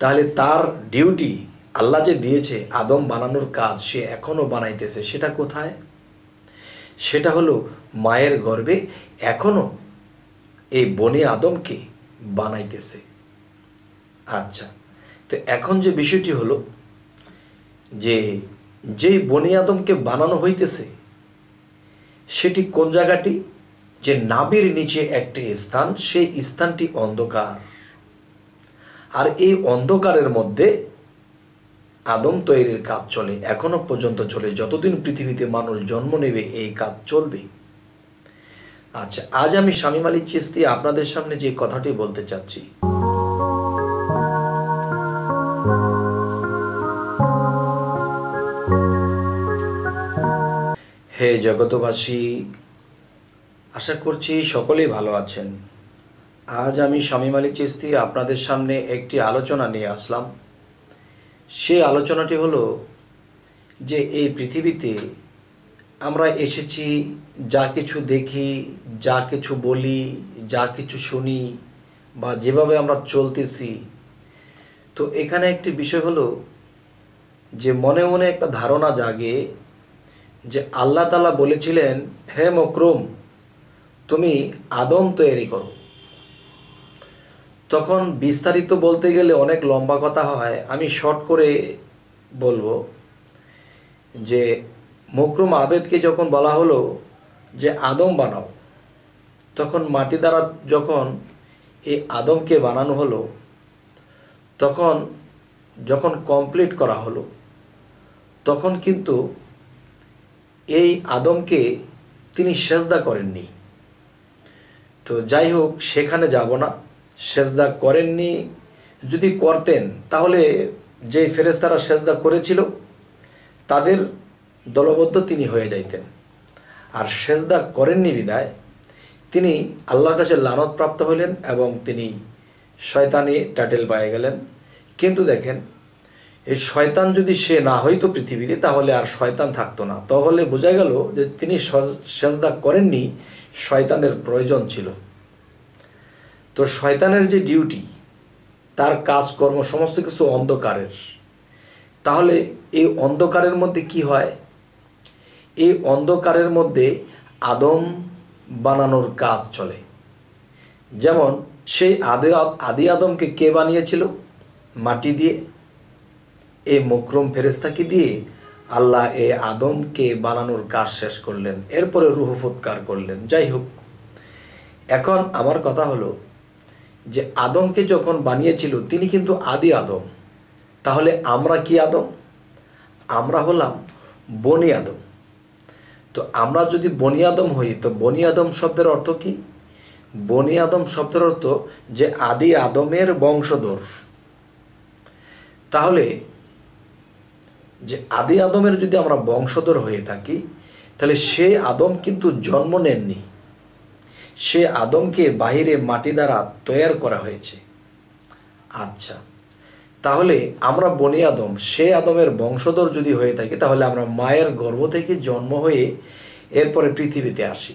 তাহলে তার ডিউটি আল্লাহ যে দিয়েছে, আদম বানানোর কাজ সে এখনও বানাইতেছে, সেটা কোথায়? সেটা হলো মায়ের গর্ভে এখনও এই বনে আদমকে বানাইতেছে। আচ্ছা তো এখন যে বিষয়টি হলো যে যেই বনে আদমকে বানানো হইতেছে, সেটি কোন জায়গাটি? যে নাবির নিচে একটি স্থান, সেই স্থানটি অন্ধকার। আর এই অন্ধকারের মধ্যে আদম তৈরির কাজ চলে, এখনও পর্যন্ত চলে। যতদিন পৃথিবীতে মানুষ জন্ম নেবে, এই কাজ চলবে। আচ্ছা আজ আমি স্বামী মালিক চিস্তি আপনাদের সামনে যে কথাটি বলতে চাচ্ছি। হে জগতবাসী আশা করছি সকলেই ভালো আছেন। আজ আমি স্বামী মালিক চিস্তি আপনাদের সামনে একটি আলোচনা নিয়ে আসলাম। সেই আলোচনাটি হলো যে এই পৃথিবীতে আমরা এসেছি, যা কিছু দেখি, যা কিছু বলি, যা কিছু শুনি বা যেভাবে আমরা চলতেছি। তো এখানে একটি বিষয় হলো যে মনে মনে একটা ধারণা জাগে যে আল্লাহ তালা বলেছিলেন, হে মকরুম, তুমি আদম তৈরি করো। তখন বিস্তারিত বলতে গেলে অনেক লম্বা কথা হয়। আমি শর্ট করে বলব যে, মকরুম আবেদকে যখন বলা হলো যে, আদম বানাও, তখন মাটি দ্বারা যখন এই আদমকে বানানো হলো, তখন যখন কমপ্লিট করা হলো, তখন কিন্তু এই আদমকে তিনি সেজদা করেননি। তো যাই হোক, সেখানে যাব না। সেজদা করেননি। যদি করতেন, তাহলে যে ফেরেস্তারা সেজদা করেছিল, তাদের দলবদ্ধ তিনি হয়ে যাইতেন। আর সেজদা করেননি বিদায় তিনি আল্লাহর কাছে লানত প্রাপ্ত হলেন এবং তিনি শয়তানি টাটেল পায়ে গেলেন। কিন্তু দেখেন এই শয়তান যদি সে না হইতো পৃথিবীতে, তাহলে আর শয়তান থাকতো না। তাহলে বোঝা গেল যে তিনি সেজদা করেননি, শয়তানের প্রয়োজন ছিল। তো শয়তানের যে ডিউটি তার কাজকর্ম সমস্ত কিছু অন্ধকারের। তাহলে এই অন্ধকারের মধ্যে কি হয়? এই অন্ধকারের মধ্যে আদম বানানোর কাজ চলে। যেমন সেই আদি আদি আদমকে কে বানিয়েছিল? মাটি দিয়ে। এই মকরম ফেরেস্তাকে দিয়ে আল্লাহ এ আদমকে বানানোর কাজ শেষ করলেন। এরপরে রুহ ফুৎকার করলেন। যাই হোক, এখন আমার কথা হলো যে আদমকে যখন বানিয়েছিল, তিনি কিন্তু আদি আদম। তাহলে আমরা কি আদম? আমরা হলাম বনি আদম। তো আমরা যদি বনি আদম হই, তো বনি আদম শব্দের অর্থ কি? বনি আদম শব্দের অর্থ যে আদি আদমের বংশধর। তাহলে যে আদি আদমের যদি আমরা বংশধর হয়ে থাকি, তাহলে সে আদম কিন্তু জন্ম নেননি। সে আদমকে বাহিরে মাটি দ্বারা তৈয়ার করা হয়েছে। আচ্ছা তাহলে আমরা বনি আদম, সে আদমের বংশধর যদি হয়ে থাকি, তাহলে আমরা মায়ের গর্ভ থেকে জন্ম হয়ে এরপরে পৃথিবীতে আসি।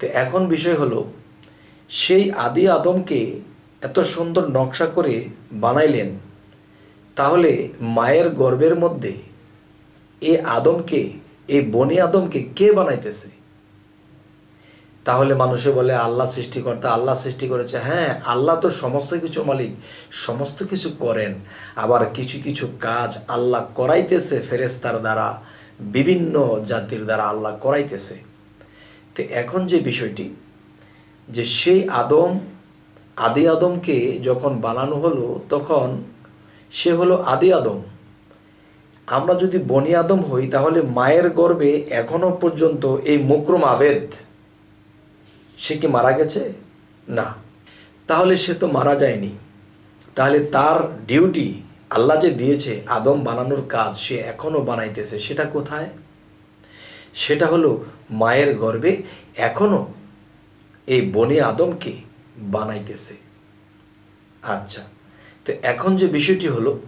তো এখন বিষয় হলো, সেই আদি আদমকে এত সুন্দর নকশা করে বানাইলেন, তাহলে মায়ের গর্ভের মধ্যে এ আদমকে এই বনি আদমকে কে বানাইতেছে? তাহলে মানুষে বলে, আল্লাহ সৃষ্টিকর্তা, আল্লাহ সৃষ্টি করেছে। হ্যাঁ আল্লাহ তো সমস্ত কিছু মালিক, সমস্ত কিছু করেন। আবার কিছু কিছু কাজ আল্লাহ করাইতেছে ফেরেস্তার দ্বারা, বিভিন্ন জাতির দ্বারা আল্লাহ করাইতেছে। তো এখন যে বিষয়টি, যে সেই আদম, আদি আদমকে যখন বানানো হলো, তখন সে হলো আদি আদম। আমরা যদি বনি আদম হই, তাহলে মায়ের গর্বে এখনও পর্যন্ত এই মুকরম আবেদ সে কি মারা গেছে? না। তাহলে সে তো মারা যায়নি। তাহলে তার ডিউটি আল্লাহ যে দিয়েছে, আদম বানানোর কাজ সে এখনও বানাইতেছে, সেটা কোথায়? সেটা হলো মায়ের গর্বে এখনও এই বনে আদমকে বানাইতেছে। আচ্ছা তো এখন যে বিষয়টি হলো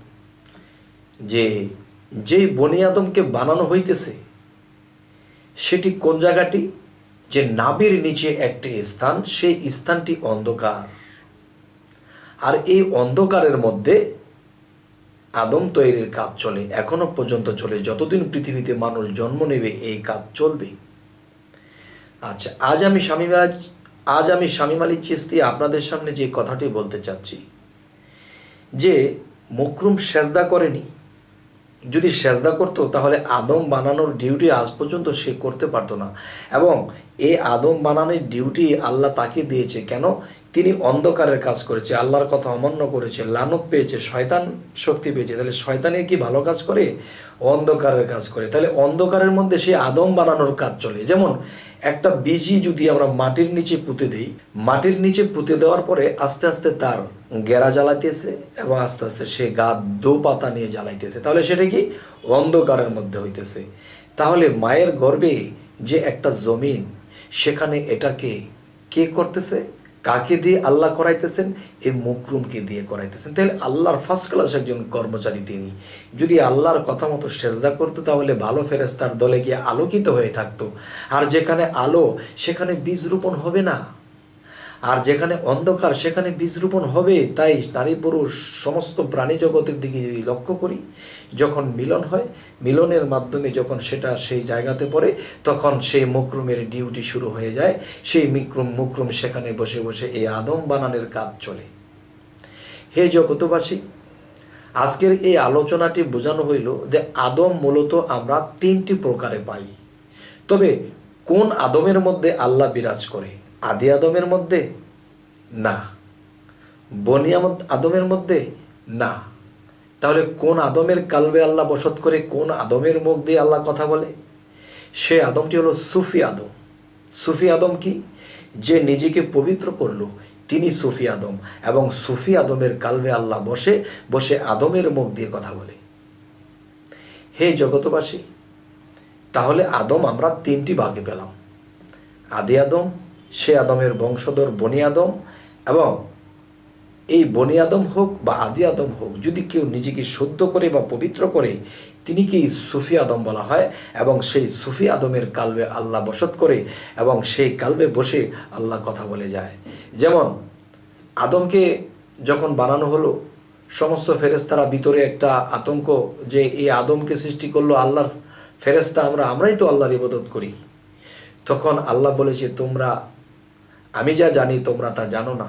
যে যেই বনে আদমকে বানানো হইতেছে, সেটি কোন জায়গাটি? যে নাবির নিচে একটি স্থান, সেই স্থানটি অন্ধকার। আর এই অন্ধকারের মধ্যে আদম তৈরির কাজ চলে, এখনও পর্যন্ত চলে। যতদিন পৃথিবীতে মানুষ জন্ম নেবে, এই কাজ চলবে। আচ্ছা আজ আমি স্বামী আজ আমি স্বামী মালিক চিস্তি আপনাদের সামনে যে কথাটি বলতে চাচ্ছি, যে মুকরুম সেজদা করেনি যদি সেজদা করত, তাহলে আদম বানানোর ডিউটি আজ পর্যন্ত সে করতে পারতো না। এবং এই আদম বানানোর ডিউটি আল্লাহ তাকে দিয়েছে। কেন? তিনি অন্ধকারের কাজ করেছে, আল্লাহর কথা অমান্য করেছে, লানত পেয়েছে, শয়তান শক্তি পেয়েছে। তাহলে শয়তানে কি ভালো কাজ করে? অন্ধকারের কাজ করে। তাহলে অন্ধকারের মধ্যে সে আদম বানানোর কাজ চলে। যেমন একটা বীজই যদি আমরা মাটির নিচে পুঁতে দিই, মাটির নিচে পুঁতে দেওয়ার পরে আস্তে আস্তে তার গেরা জ্বালাইতেছে এবং আস্তে আস্তে সে গা দো পাতা নিয়ে জ্বালাইতেছে। তাহলে সেটা কি? অন্ধকারের মধ্যে হইতেছে। তাহলে মায়ের গর্বে যে একটা জমিন, সেখানে এটাকে কে করতেছে? কাকে দিয়ে আল্লাহ করাইতেছেন? এই মকরুমকে দিয়ে করাইতেছেন। তাহলে আল্লাহর ফার্স্ট ক্লাস একজন কর্মচারী তিনি। যদি আল্লাহর কথা মতো সেজদা করতো, তাহলে ভালো ফেরেস্তার দলে গিয়ে আলোকিত হয়ে থাকতো। আর যেখানে আলো, সেখানে বীজ রোপণ হবে না। আর যেখানে অন্ধকার, সেখানে বীজ রোপণ হবে, তাই নারী পুরুষ সমস্ত প্রাণী জগতের দিকে যদি লক্ষ্য করি, যখন মিলন হয়, মিলনের মাধ্যমে যখন সেটা সেই জায়গাতে পড়ে, তখন সেই মুকরুমের ডিউটি শুরু হয়ে যায়। সেই মিক্রুম, মুকরুম সেখানে বসে বসে এই আদম বানানের কাজ চলে। হে জগতবাসী আজকের এই আলোচনাটি বোঝানো হইল যে আদম মূলত আমরা তিনটি প্রকারে পাই। তবে কোন আদমের মধ্যে আল্লাহ বিরাজ করে? আদি আদমের মধ্যে? না। বনি আদমের মধ্যে? না। তাহলে কোন আদমের কালবে আল্লাহ বসত করে কোন আদমের মুখ দিয়ে আল্লাহ কথা বলে? সে আদমটি হলো সুফি আদম। সুফি আদম কি? যে নিজেকে পবিত্র করল, তিনি সুফি আদম এবং সুফি আদমের কালবে আল্লাহ বসে বসে আদমের মুখ দিয়ে কথা বলে। হে জগতবাসী তাহলে আদম আমরা তিনটি ভাগে পেলাম। আদি আদম সে আদমের বংশধর বনি আদম এবং এই বনি আদম হোক বা আদি আদম হোক, যদি কেউ নিজেকে শুদ্ধ করে বা পবিত্র করে তিনি কি সুফি আদম বলা হয় এবং সেই সুফি আদমের কালবে আল্লাহ বসত করে এবং সেই কালবে বসে আল্লাহ কথা বলে যায়। যেমন আদমকে যখন বানানো হলো, সমস্ত ফেরেস্তারা ভিতরে একটা আতঙ্ক যে এই আদমকে সৃষ্টি করল আল্লাহর ফেরেস্তা আমরা আমরাই তো আল্লাহর ইবাদত করি। তখন আল্লাহ বলেছে তোমরা আমি যা জানি তোমরা তা জানো না।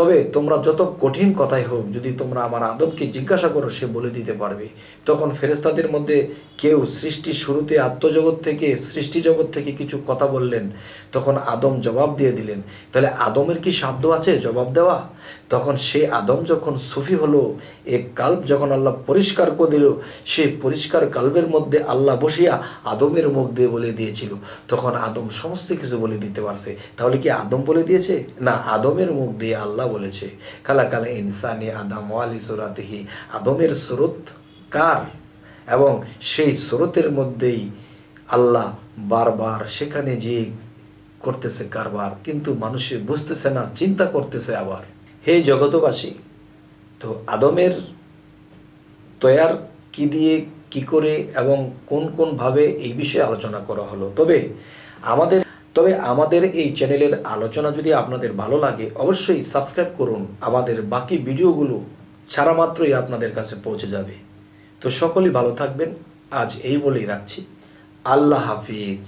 তবে তোমরা যত কঠিন কথাই হোক, যদি তোমরা আমার আদমকে জিজ্ঞাসা করো, সে বলে দিতে পারবে। তখন ফেরেস্তাদের মধ্যে কেউ সৃষ্টির শুরুতে আত্মজগৎ থেকে, সৃষ্টি জগৎ থেকে কিছু কথা বললেন। তখন আদম জবাব দিয়ে দিলেন, তাহলে আদমের কি সাধ্য আছে জবাব দেওয়া? তখন সে আদম যখন সুফি হলো এ কাল্প যখন আল্লাহ পরিষ্কার করে দিল, সে পরিষ্কার কাল্পের মধ্যে আল্লাহ বসিয়া আদমের মুখ দিয়ে বলে দিয়েছিল। তখন আদম সমস্ত কিছু বলে দিতে পারছে। তাহলে কি আদম বলে দিয়েছে? না, আদমের মুখ দিয়ে আল্লাহ বলেছে কালা কালা ইনসানি আদম আলী সুরাতিহি, আদমের স্রোত কার? এবং সেই স্রোতের মধ্যেই আল্লাহ বারবার সেখানে যে করতেছে কারবার, কিন্তু মানুষে বুঝতেছে না, চিন্তা করতেছে আবার। হে জগতবাসী তো আদমের তয়ার কি দিয়ে, কি করে, এবং কোন কোন ভাবে এই বিষয়ে আলোচনা করা হলো? তবে আমাদের তবে আমাদের এই চ্যানেলের আলোচনা যদি আপনাদের ভালো লাগে, অবশ্যই সাবস্ক্রাইব করুন। আমাদের বাকি ভিডিওগুলো ছাড়া মাত্রই আপনাদের কাছে পৌঁছে যাবে। তো সকলেই ভালো থাকবেন। আজ এই বলেই রাখছি। আল্লাহ হাফিজ।